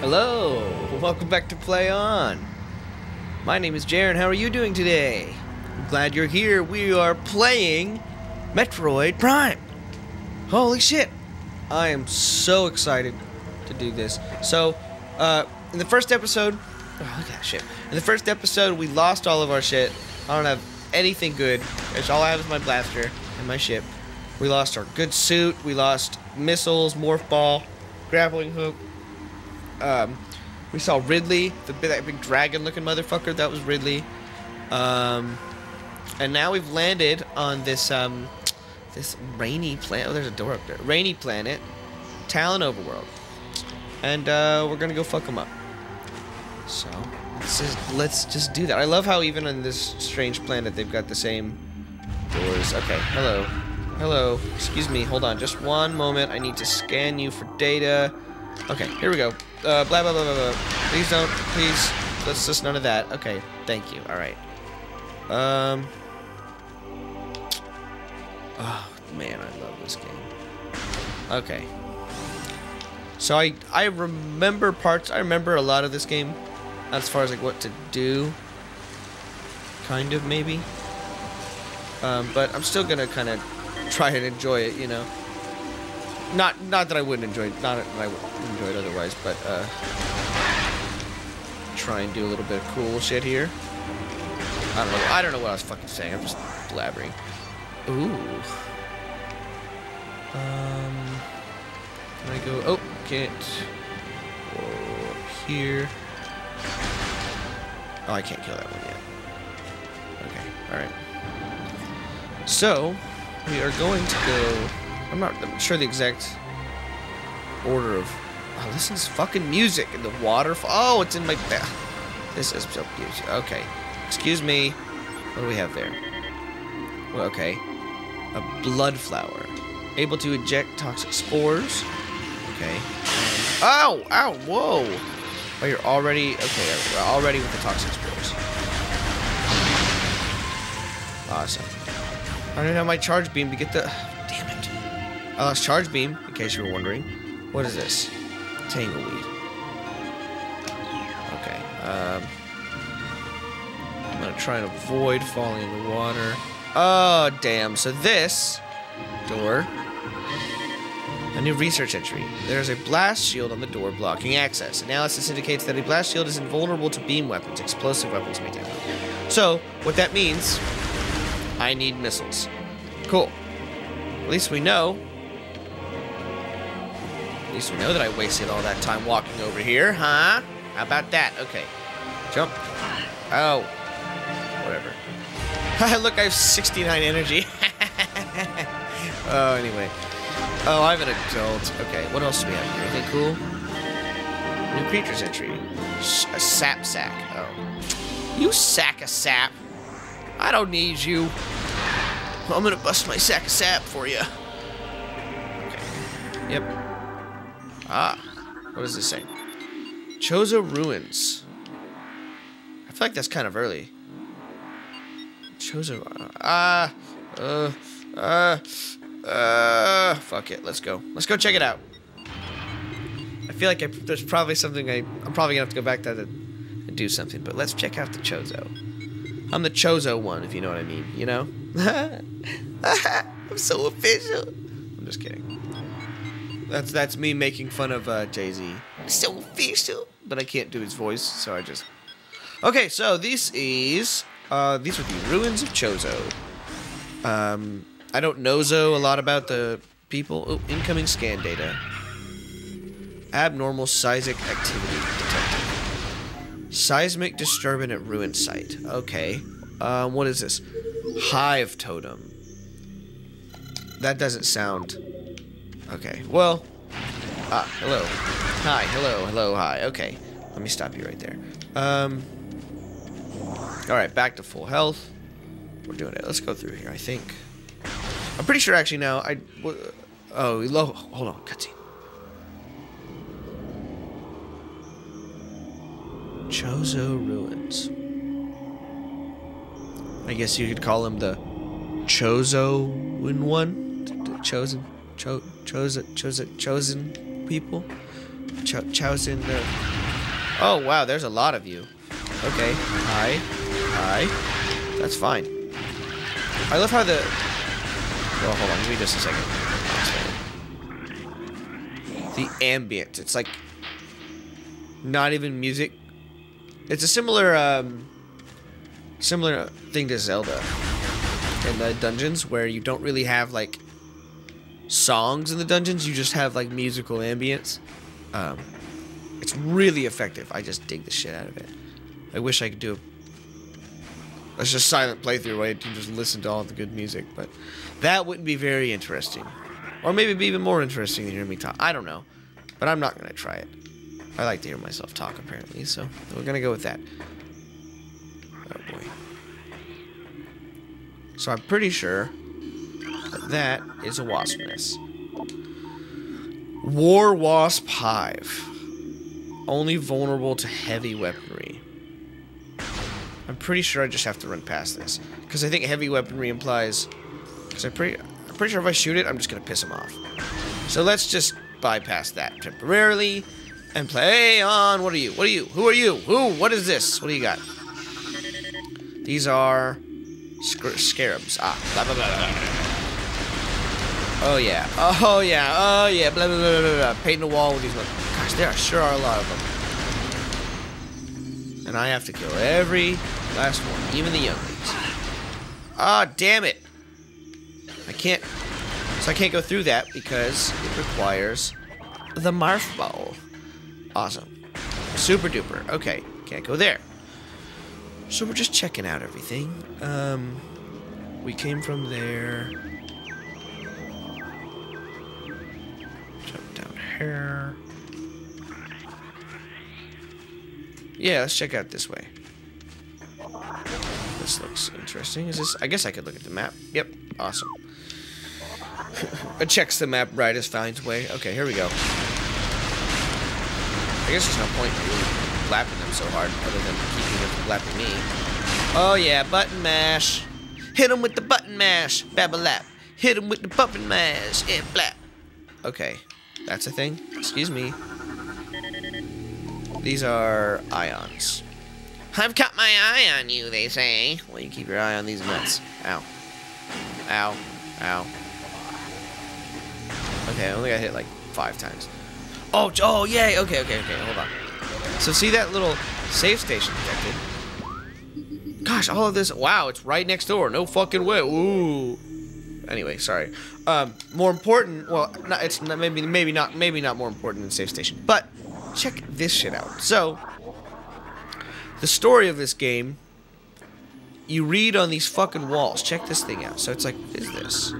Hello, welcome back to Play On. My name is Jaren. How are you doing today? I'm glad you're here. We are playing Metroid Prime. Holy shit! I am so excited to do this. So, uh, in the first episode, oh, look at that shit. In the first episode, we lost all of our shit. I don't have anything good. It's all I have is my blaster and my ship. We lost our good suit. We lost missiles, morph ball, grappling hook. Um, we saw Ridley, the big, that big dragon-looking motherfucker. That was Ridley. Um, and now we've landed on this um, this rainy planet. Oh, there's a door up there. Rainy planet, Tallon Overworld, and uh, we're gonna go fuck them up. So let's just, let's just do that. I love how even on this strange planet they've got the same doors. Okay, hello, hello. Excuse me. Hold on, just one moment. I need to scan you for data. Okay, here we go. Uh, blah blah blah blah blah. Please don't. Please. Let's just none of that. Okay, thank you. All right. Um. Oh man, I love this game. Okay. So I I remember parts. I remember a lot of this game, as far as like what to do. Kind of maybe. Um, but I'm still gonna kind of try and enjoy it, you know. Not not that I wouldn't enjoy, not that I would enjoy it otherwise, but uh, try and do a little bit of cool shit here. I don't know. I don't know what I was fucking saying. I'm just blabbering. Ooh. Um. Can I go? Oh, can't. Here. Oh, I can't kill that one yet. Okay. All right. So we are going to go. I'm not I'm sure the exact order of. Oh, this fucking music in the waterfall. Oh, it's in my. ba- This is so beautiful. Okay. Excuse me. What do we have there? Well, okay. A blood flower. Able to eject toxic spores. Okay. Ow! Ow! Whoa! Oh, you're already. Okay, we're already with the toxic spores. Awesome. I don't have my charge beam to get the. It. I lost charge beam, in case you were wondering. What is this? Tangleweed. Okay. Um. I'm gonna try and avoid falling in the water. Oh, damn. So this door. A new research entry. There is a blast shield on the door blocking access. Analysis indicates that a blast shield is invulnerable to beam weapons. Explosive weapons may damage. So, what that means, I need missiles. Cool. At least we know. Least we know that I wasted all that time walking over here, huh? How about that? Okay. Jump. Oh. Whatever. Look, I have 69 energy. oh, anyway. Oh, I'm an adult. Okay, what else do we have here? Anything cool? New creatures entry. A sap sack. Oh. You sack of sap. I don't need you. I'm gonna bust my sack of sap for you. Okay. Yep. Ah. What does this say? Chozo Ruins. I feel like that's kind of early. Chozo. Ah. Uh. Uh. Uh. Fuck it. Let's go. Let's go check it out. I feel like I, there's probably something I. I'm probably gonna have to go back to that and do something. But let's check out the Chozo. I'm the Chozo one, if you know what I mean. You know? I'm so official. I'm just kidding. That's that's me making fun of uh, Jay Z. So official, but I can't do his voice, so I just. Okay, so this is uh, these are the ruins of Chozo. Um, I don't know Zo a lot about the people. Oh, incoming scan data. Abnormal seismic activity detected. Seismic disturbance at ruin site. Okay. Um, what is this? Hive totem. That doesn't sound. Okay. Well. Ah, hello. Hi. Hello. Hello. Hi. Okay. Let me stop you right there. Um. All right. Back to full health. We're doing it. Let's go through here. I think. I'm pretty sure actually now. I. Oh, low. Hold on. Cutscene. Chozo Ruins. I guess you could call him the Chozo in one, chosen, cho, chosen, chosen, chosen people, cho, chosen. Uh, Oh, wow, there's a lot of you. Okay. Hi. Hi. That's fine. I love how the... Well, hold on. Give me just a second. The ambient. It's like... Not even music. It's a similar, um... Similar thing to Zelda. In the dungeons, where you don't really have, like... Songs in the dungeons. You just have, like, musical ambience. Um... It's really effective. I just dig the shit out of it. I wish I could do a just silent playthrough where I can just listen to all the good music, but that wouldn't be very interesting. Or maybe be even more interesting than hearing me talk. I don't know. But I'm not going to try it. I like to hear myself talk, apparently, so we're going to go with that. Oh, boy. So I'm pretty sure that, is a wasp nest. War Wasp Hive only vulnerable to heavy weaponry. I'm pretty sure I just have to run past this. Because I think heavy weaponry implies... Because I'm pretty, I'm pretty sure if I shoot it, I'm just going to piss him off. So let's just bypass that temporarily and play on. What are you? What are you? Who are you? Who? What is this? What do you got? These are scarabs. Ah, blah, blah, blah. Oh, yeah. Oh, yeah. Oh, yeah. Blah, blah, blah, blah, blah. Painting the wall with these ones. Gosh, there sure are a lot of them. And I have to kill every last one, even the younglings. Ah, oh, damn it. I can't... So I can't go through that because it requires the Morph Ball. Awesome. Super duper. Okay, can't go there. So we're just checking out everything. Um, we came from there. Here. Yeah, let's check out this way. This looks interesting. Is this... I guess I could look at the map. Yep. Awesome. it checks the map right as finds way. Okay, here we go. I guess there's no point in really flapping them so hard, other than keeping them from flapping me. Oh yeah, button mash. Hit him with the button mash. Babalap. Hit him with the button mash. And flap. Okay, that's a thing. Excuse me. These are ions. I've got my eye on you, they say. Well, you keep your eye on these nuts. Ow. Ow. Ow. Okay, I only got hit like five times. Oh, oh, yay. Okay, okay, okay. Hold on. So see that little safe station detected? Gosh, all of this. Wow, it's right next door. No fucking way. Ooh. Anyway, sorry. Um, more important. Well, not, it's not, maybe maybe not maybe not more important than save station, but check this shit out. So, the story of this game, you read on these fucking walls. Check this thing out. So it's like, what is this?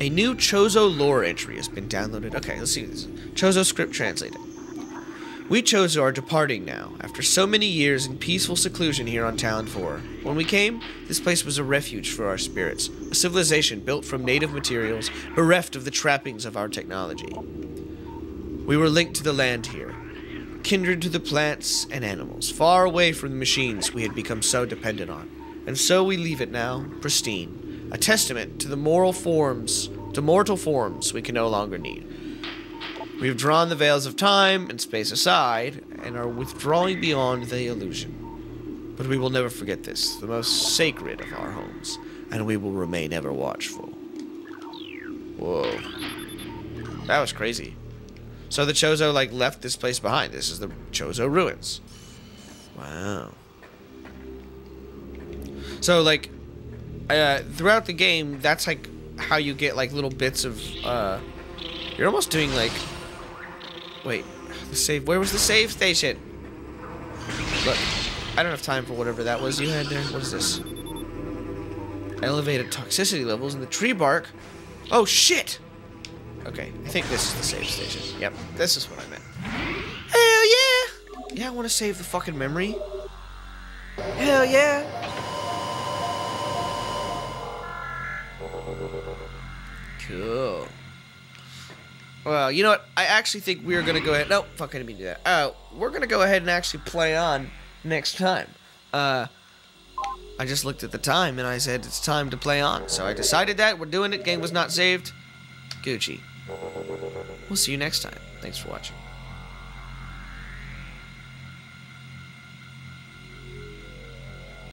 A new Chozo lore entry has been downloaded. Okay, let's see this. Chozo script translated. We Chozo are departing now, after so many years in peaceful seclusion here on Tallon 4. When we came, this place was a refuge for our spirits, a civilization built from native materials, bereft of the trappings of our technology. We were linked to the land here, kindred to the plants and animals, far away from the machines we had become so dependent on. And so we leave it now, pristine, a testament to the moral forms, to mortal forms we can no longer need. We have drawn the veils of time and space aside, and are withdrawing beyond the illusion. But we will never forget this, the most sacred of our homes, and we will remain ever watchful. Whoa. That was crazy. So the Chozo, like, left this place behind. This is the Chozo ruins. Wow. So, like, uh, throughout the game, that's, like, how you get, like, little bits of, uh... You're almost doing, like... Wait. The save... Where was the save station? Look. I don't have time for whatever that was you had there. What is this? Elevated toxicity levels in the tree bark? Oh, shit! Okay, I think this is the save station. Yep, this is what I meant. Hell yeah! Yeah, I want to save the fucking memory. Hell yeah! Well, you know what? I actually think we're gonna go ahead. No, fuck, I didn't mean to do that. Uh, we're gonna go ahead and actually play on next time. Uh, I just looked at the time and I said it's time to play on. So I decided that we're doing it. Game was not saved. Gucci. We'll see you next time. Thanks for watching.